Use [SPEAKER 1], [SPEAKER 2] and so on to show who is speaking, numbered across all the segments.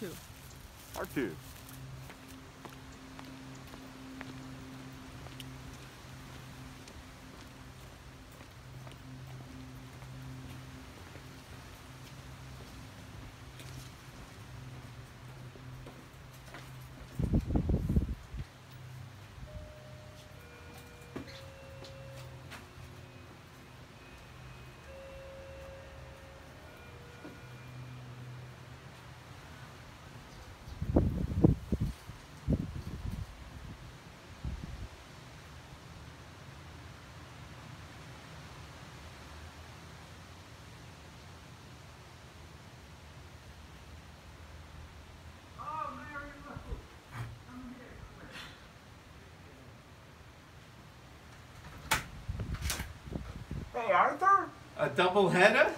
[SPEAKER 1] R2. two Hey, Arthur?
[SPEAKER 2] A double header?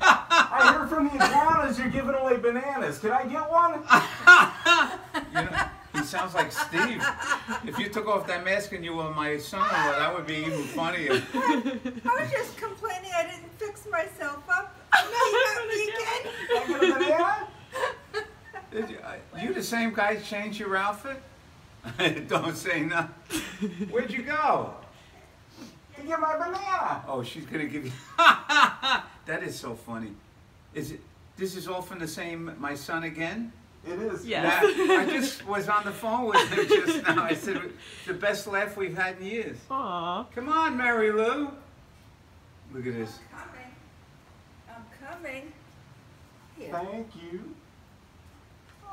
[SPEAKER 1] I heard from the iguanas you're giving away bananas. Can I get one?
[SPEAKER 2] You know, he sounds like Steve. If you took off that mask and you were my son-in-law, that would be even funnier.
[SPEAKER 3] I was just complaining I didn't fix myself up. Now you got me again.
[SPEAKER 1] I get a banana?
[SPEAKER 2] Did you, uh, you the same guy change your outfit? Don't say nothing. Where'd you go?
[SPEAKER 1] To get my banana.
[SPEAKER 2] Oh, she's gonna give you. that is so funny. Is it? This is all from the same. My son again.
[SPEAKER 1] It is.
[SPEAKER 4] Yeah.
[SPEAKER 2] That- I just was on the phone with him just now. I said the best laugh we've had in years.
[SPEAKER 4] Aw.
[SPEAKER 2] Come on, Mary Lou. Look at this.
[SPEAKER 3] Coming. I'm coming. Here.
[SPEAKER 1] Thank you.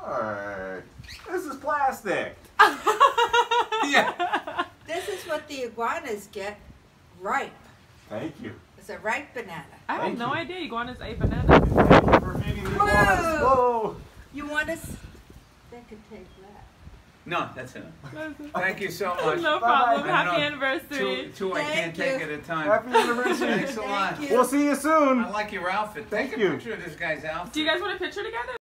[SPEAKER 1] Alright. This is plastic.
[SPEAKER 2] Yeah.
[SPEAKER 3] This is what the iguanas get ripe.
[SPEAKER 1] Thank you.
[SPEAKER 3] It's a ripe banana.
[SPEAKER 4] I had no
[SPEAKER 1] you.
[SPEAKER 4] idea iguanas ate bananas.
[SPEAKER 1] Thank you for feeding the iguanas.
[SPEAKER 3] Whoa.
[SPEAKER 1] Whoa.
[SPEAKER 3] You want us? They could take that.
[SPEAKER 2] No, that's enough. Thank you so much.
[SPEAKER 4] no
[SPEAKER 1] Bye-bye.
[SPEAKER 4] problem.
[SPEAKER 2] I don't
[SPEAKER 4] Happy
[SPEAKER 2] know.
[SPEAKER 4] anniversary.
[SPEAKER 2] Two, two I can't
[SPEAKER 3] Thank
[SPEAKER 2] take at a time.
[SPEAKER 1] Happy anniversary.
[SPEAKER 2] Thanks a
[SPEAKER 3] Thank
[SPEAKER 2] lot.
[SPEAKER 3] you.
[SPEAKER 1] We'll see you soon.
[SPEAKER 2] I like your outfit.
[SPEAKER 1] Thank
[SPEAKER 2] Take
[SPEAKER 1] you.
[SPEAKER 2] a picture of this guy's outfit.
[SPEAKER 4] Do you guys want a picture together?